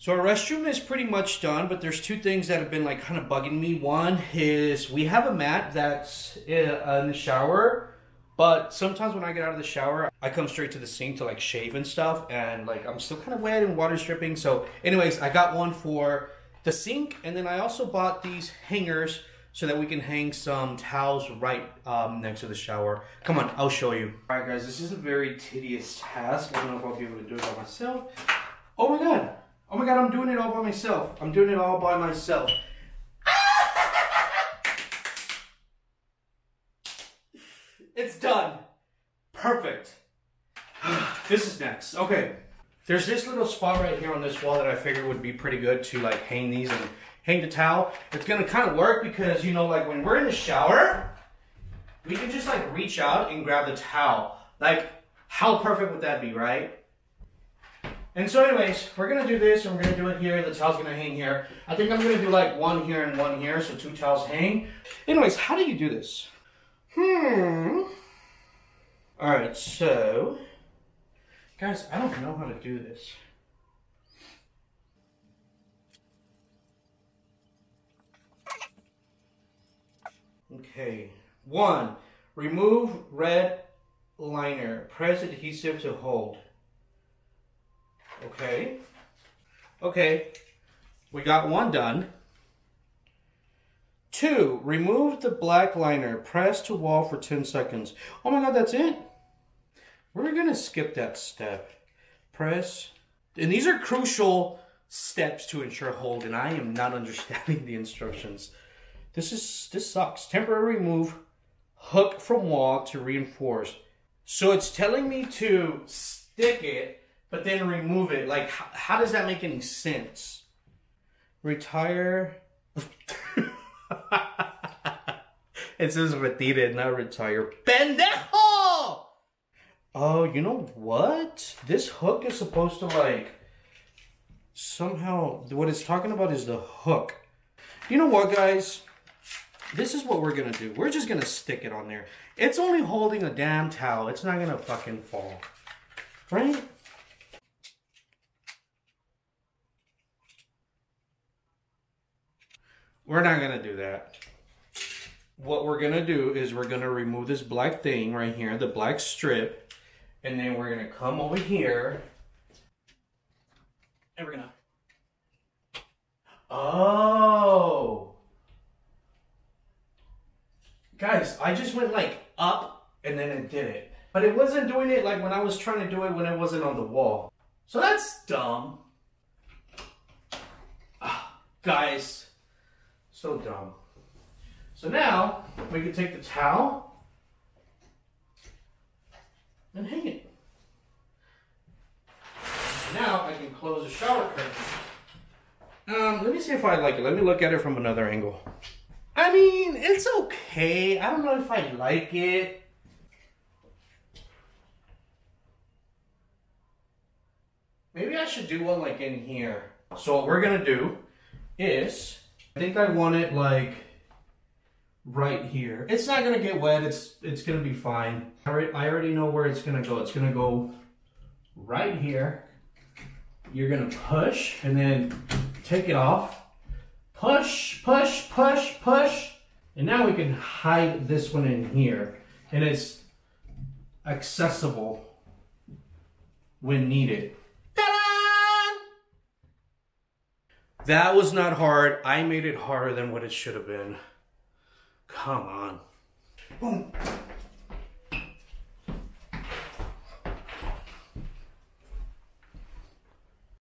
So our restroom is pretty much done, but there's two things that have been like kind of bugging me. One is we have a mat that's uh, in the shower, but sometimes when I get out of the shower, I come straight to the sink to like shave and stuff, and like I'm still kind of wet and water's dripping. So, anyways, I got one for the sink, and then I also bought these hangers so that we can hang some towels right um, next to the shower. Come on, I'll show you. All right, guys, this is a very tedious task. I don't know if I'll be able to do it by myself. Oh my God. Oh my God, I'm doing it all by myself. I'm doing it all by myself. It's done. Perfect. this is next. Okay. There's this little spot right here on this wall that I figured would be pretty good to like hang these and hang the towel. It's gonna kind of work because you know like when we're in the shower, we can just like reach out and grab the towel. Like how perfect would that be, right? And so anyways, we're gonna do this and we're gonna do it here. The towel's gonna hang here. I think I'm gonna do like one here and one here, so two towels hang. Anyways, how do you do this? Hmm. All right, so guys, I don't know how to do this. Okay, one, remove red liner. Press adhesive to hold. Okay. Okay. We got one done. Two, remove the black liner. Press to wall for 10 seconds. Oh my god, that's it? We're gonna skip that step. Press. And these are crucial steps to ensure hold, and I am not understanding the instructions. This is this sucks. Temporary remove, hook from wall to reinforce. So it's telling me to stick it, but then remove it. Like, how, how does that make any sense? Retire. it says retire, not retire. Pendejo! Oh, you know what? This hook is supposed to like somehow what it's talking about is the hook. You know what, guys? This is what we're gonna do. We're just gonna stick it on there. It's only holding a damn towel. It's not gonna fucking fall. Right? We're not gonna do that. What we're gonna do is we're gonna remove this black thing right here, the black strip, and then we're gonna come over here and we're gonna. Oh! Guys, I just went like up and then it did it. But it wasn't doing it like when I was trying to do it when it wasn't on the wall. So that's dumb. Ah, guys, so dumb. So now we can take the towel and hang it. Now I can close the shower curtain. Um, let me see if I like it. Let me look at it from another angle. I mean, it's okay. I don't know if I like it. Maybe I should do one like in here. So what we're gonna do is, I think I want it like right here. It's not gonna get wet. It's it's gonna be fine. I already, I already know where it's gonna go. It's gonna go right here. You're gonna push and then take it off. Push, push, push, push. And now we can hide this one in here. And it's accessible when needed. That was not hard. I made it harder than what it should have been. Come on. Boom.